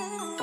Ooh.